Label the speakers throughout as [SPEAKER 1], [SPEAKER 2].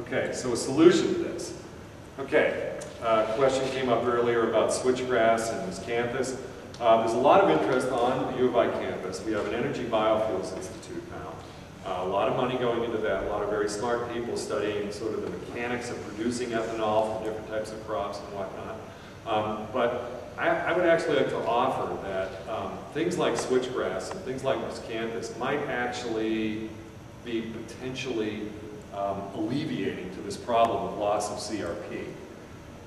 [SPEAKER 1] Okay, so a solution to this. Okay, uh, question came up earlier about switchgrass and miscanthus. Uh, there's a lot of interest on the U of I campus. We have an Energy Biofuels Institute now. Uh, a lot of money going into that, a lot of very smart people studying sort of the mechanics of producing ethanol from different types of crops and whatnot. Um, but I, I, would actually like to offer that um, things like switchgrass and things like miscanthus might actually be potentially um, alleviating to this problem of loss of CRP.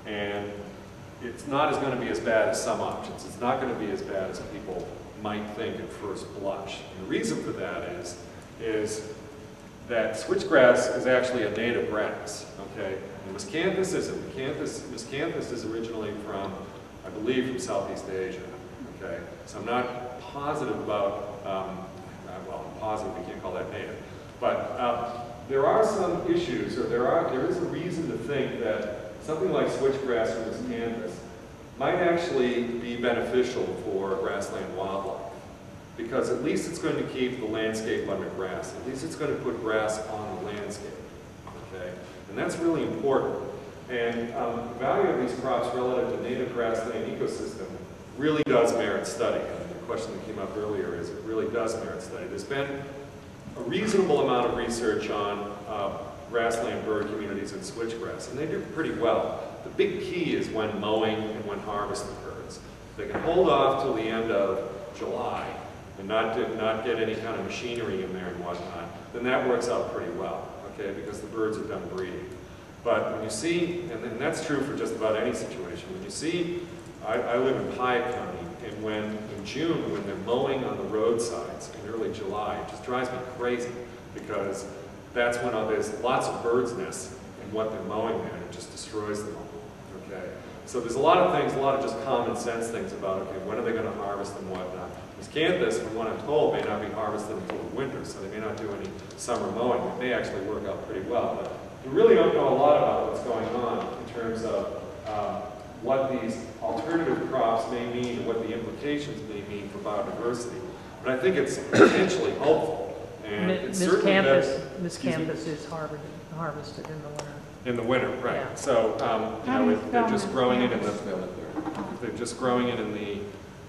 [SPEAKER 1] And it's not as going to be as bad as some options. It's not going to be as bad as people might think at first blush. And the reason for that is, is that switchgrass is actually a native grass, okay? And miscanthus isn't. Miscanthus, miscanthus is originally from, I believe, from Southeast Asia, okay? So I'm not positive about, um, uh, well, I'm positive we can't call that native. But uh, there are some issues, or there, are, there is a reason to think that something like switchgrass or miscanthus might actually be beneficial for grassland wildlife. Because at least it's going to keep the landscape under grass. At least it's going to put grass on the landscape. Okay? And that's really important. And um, the value of these crops relative to native grassland ecosystem really does merit study. And the question that came up earlier is it really does merit study. There's been a reasonable amount of research on uh, grassland bird communities and switchgrass, and they do pretty well. The big key is when mowing and when harvesting. If they can hold off till the end of July and not, do, not get any kind of machinery in there and whatnot, then that works out pretty well, okay, because the birds are done breeding. But when you see, and, and that's true for just about any situation, when you see, I, I live in Piatt County, when, in June, when they're mowing on the roadsides in early July, it just drives me crazy because that's when uh, there's lots of birds' nests and what they're mowing there, and it just destroys them all, okay? So there's a lot of things, a lot of just common sense things about, okay, when are they going to harvest and whatnot. Miscanthus, from what I'm told, may not be harvested until the winter, so they may not do any summer mowing. It may actually work out pretty well, but we really don't know a lot about what's going on in terms of um, what these alternative crops may mean and what the implications may mean for biodiversity. But I think it's potentially helpful. And it's
[SPEAKER 2] Miss
[SPEAKER 1] certainly
[SPEAKER 2] Campus, Miss
[SPEAKER 1] me?
[SPEAKER 2] Campus is harvested, harvested in the winter.
[SPEAKER 1] In the winter, right.
[SPEAKER 2] Yeah.
[SPEAKER 1] So, um, you know, if they're just growing it in the, if they're just growing it in the,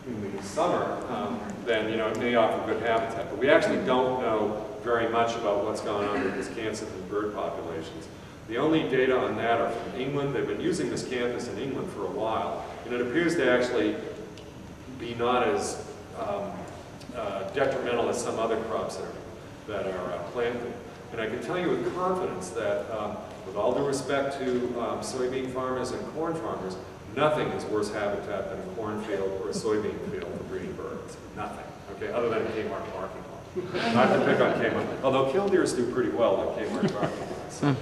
[SPEAKER 1] in the summer, um, then, you know, it may offer good habitat. But we actually don't know very much about what's going on with miscanthus and bird populations. The only data on that are from England. They've been using miscanthus in England for a while, and it appears to actually be not as um, uh, detrimental as some other crops that are, that are uh, planted. And I can tell you with confidence that, um, with all due respect to um, soybean farmers and corn farmers, nothing is worse habitat than a cornfield or a soybean field for breeding birds. Nothing, okay, other than Kmart parking lot. Not to pick on Kmart, although killdeers do pretty well at Kmart parking lots.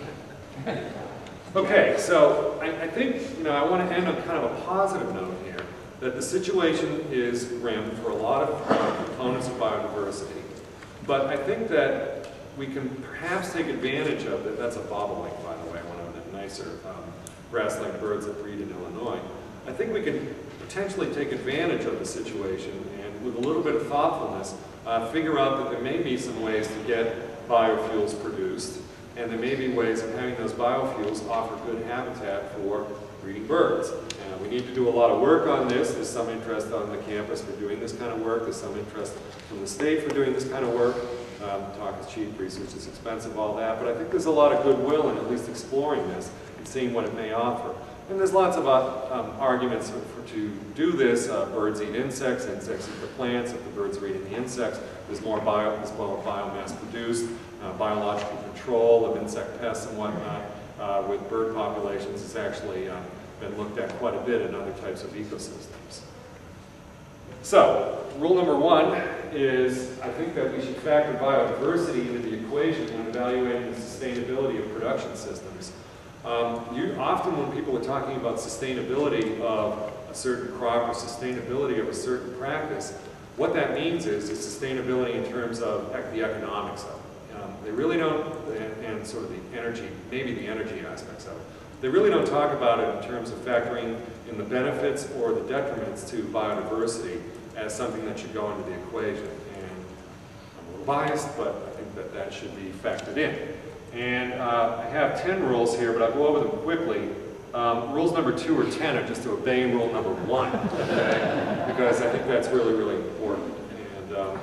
[SPEAKER 1] Okay, so I, I think, you know, I want to end on kind of a positive note here, that the situation is grim for a lot of uh, components of biodiversity. But I think that we can perhaps take advantage of that. That's a bobolink, by the way, one of the nicer um, grassland birds that breed in Illinois. I think we can potentially take advantage of the situation and with a little bit of thoughtfulness, uh, figure out that there may be some ways to get biofuels produced and there may be ways of having those biofuels offer good habitat for breeding birds. We need to do a lot of work on this. There's some interest on the campus for doing this kind of work. There's some interest from the state for doing this kind of work. Um, talk is cheap, research is expensive, all that. But I think there's a lot of goodwill in at least exploring this and seeing what it may offer. And there's lots of uh, um, arguments for, for, to do this. Uh, birds eat insects, insects eat the plants. If the birds are eating the insects, there's more bio, there's more biomass produced. Uh, biological control insect pests and whatnot uh, with bird populations has actually uh, been looked at quite a bit in other types of ecosystems. So, rule number one is I think that we should factor biodiversity into the equation when evaluating the sustainability of production systems. Um, you, often when people are talking about sustainability of a certain crop or sustainability of a certain practice, what that means is, is sustainability in terms of the economics of it. They really don't, and, and sort of the energy, maybe the energy aspects of it. They really don't talk about it in terms of factoring in the benefits or the detriments to biodiversity as something that should go into the equation. And I'm a little biased, but I think that that should be factored in. And uh, I have 10 rules here, but I'll go over them quickly. Um, Rules number two or 10 are just to obeying rule number one, okay? Because I think that's really, really important. And um,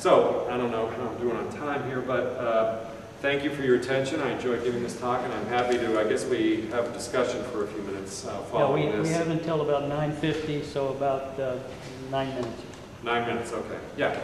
[SPEAKER 1] so, I don't know how I'm doing on time here, but uh, thank you for your attention. I enjoyed giving this talk, and I'm happy to, I guess we have a discussion for a few minutes uh,
[SPEAKER 3] Yeah, we,
[SPEAKER 1] following
[SPEAKER 3] we have until about 9:50, so about uh, nine minutes.
[SPEAKER 1] Nine minutes, okay. Yeah,